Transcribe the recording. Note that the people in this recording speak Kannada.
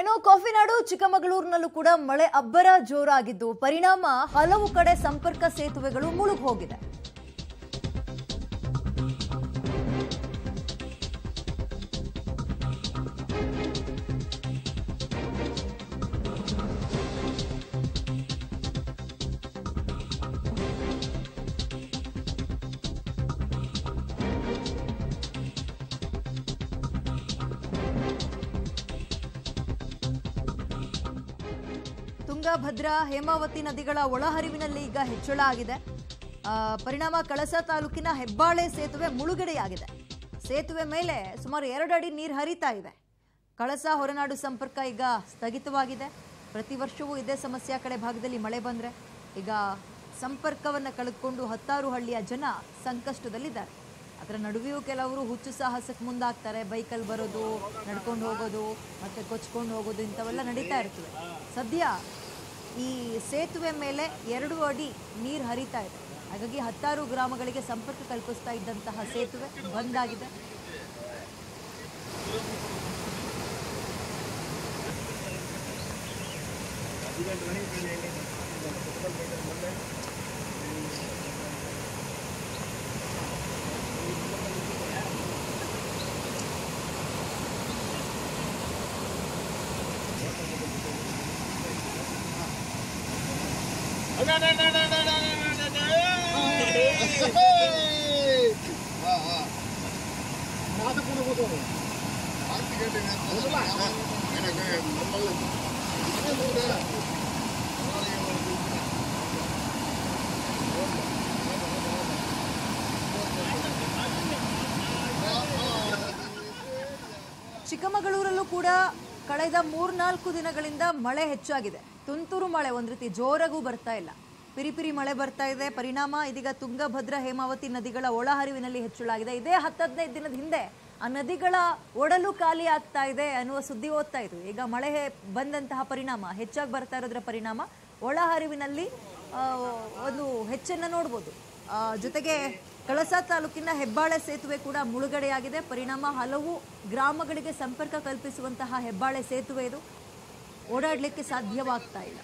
ಇನ್ನು ಕಾಫಿನಾಡು ಚಿಕ್ಕಮಗಳೂರಿನಲ್ಲೂ ಕೂಡ ಮಳೆ ಅಬ್ಬರ ಜೋರಾಗಿದ್ದು ಪರಿಣಾಮ ಹಲವು ಕಡೆ ಸಂಪರ್ಕ ಸೇತುವೆಗಳು ಮುಳುಗು ತುಂಗಭದ್ರಾ, ಹೇಮಾವತಿ ನದಿಗಳ ಒಳಹರಿವಿನಲ್ಲಿ ಈಗ ಹೆಚ್ಚಳ ಆಗಿದೆ. ಪರಿಣಾಮ ಕಳಸ ತಾಲೂಕಿನ ಹೆಬ್ಬಾಳೆ ಸೇತುವೆ ಮುಳುಗಡೆಯಾಗಿದೆ. ಸೇತುವೆ ಮೇಲೆ ಸುಮಾರು ಎರಡು ಅಡಿ ನೀರು ಹರಿತಾ ಇದೆ. ಕಳಸ ಹೊರನಾಡು ಸಂಪರ್ಕ ಈಗ ಸ್ಥಗಿತವಾಗಿದೆ. ಪ್ರತಿ ವರ್ಷವೂ ಇದೇ ಸಮಸ್ಯೆ ಕಡೆ ಭಾಗದಲ್ಲಿ ಮಳೆ ಬಂದರೆ ಈಗ ಸಂಪರ್ಕವನ್ನು ಕಳೆದುಕೊಂಡು ಹತ್ತಾರು ಹಳ್ಳಿಯ ಜನ ಸಂಕಷ್ಟದಲ್ಲಿದ್ದಾರೆ. ಅದರ ನಡುವೆಯೂ ಕೆಲವರು ಹುಚ್ಚು ಸಾಹಸಕ್ಕೆ ಮುಂದಾಗ್ತಾರೆ. ಬೈಕಲ್ಲಿ ಬರೋದು, ನಡ್ಕೊಂಡು ಹೋಗೋದು, ಮತ್ತೆ ಕೊಚ್ಕೊಂಡು ಹೋಗೋದು ಇಂಥವೆಲ್ಲ ನಡೀತಾ ಇರ್ತದೆ. ಸದ್ಯ ಈ ಸೇತುವೆ ಮೇಲೆ ಎರಡು ಅಡಿ ನೀರು ಹರಿತಾ ಇದೆ. ಹಾಗಾಗಿ ಹತ್ತಾರು ಗ್ರಾಮಗಳಿಗೆ ಸಂಪರ್ಕ ಕಲ್ಪಿಸ್ತಾ ಇದ್ದಂತಹ ಸೇತುವೆ ಬಂದ್ ಆಗಿದೆ ಚಿಕ್ಕಮಗಳೂರಲ್ಲೂ ಕೂಡ ಕಳೆದ ಮೂರ್ನಾಲ್ಕು ದಿನಗಳಿಂದ ಮಳೆ ಹೆಚ್ಚಾಗಿದೆ. ತುಂತುರು ಮಳೆ ಒಂದು ರೀತಿ ಜೋರಾಗೂ ಬರ್ತಾ ಇಲ್ಲ. ಪಿರಿಪಿರಿ ಮಳೆ ಬರ್ತಾ ಇದೆ. ಪರಿಣಾಮ ಇದೀಗ ತುಂಗಭದ್ರ, ಹೇಮಾವತಿ ನದಿಗಳ ಒಳಹರಿವಿನಲ್ಲಿ ಹೆಚ್ಚಳಾಗಿದೆ. ಇದೇ ಹತ್ತದೈದು ದಿನದ ಹಿಂದೆ ಆ ನದಿಗಳ ಒಡಲು ಖಾಲಿ ಆಗ್ತಾ ಇದೆ ಅನ್ನುವ ಸುದ್ದಿ ಓದ್ತಾ ಇದ್ರು ಈಗ ಮಳೆ ಬಂದಂತಹ ಪರಿಣಾಮ, ಹೆಚ್ಚಾಗಿ ಬರ್ತಾ ಇರೋದ್ರ ಪರಿಣಾಮ ಒಳಹರಿವಿನಲ್ಲಿ ಒಂದು ಹೆಚ್ಚನ್ನು ನೋಡ್ಬೋದು. ಜೊತೆಗೆ ಕಳಸ ತಾಲೂಕಿನ ಹೆಬ್ಬಾಳೆ ಸೇತುವೆ ಕೂಡ ಮುಳುಗಡೆಯಾಗಿದೆ. ಪರಿಣಾಮ ಹಲವು ಗ್ರಾಮಗಳಿಗೆ ಸಂಪರ್ಕ ಕಲ್ಪಿಸುವಂತಹ ಹೆಬ್ಬಾಳೆ ಸೇತುವೆ ಇದು. ಓಡಾಡಲಿಕ್ಕೆ ಸಾಧ್ಯವಾಗ್ತಾ ಇಲ್ಲ.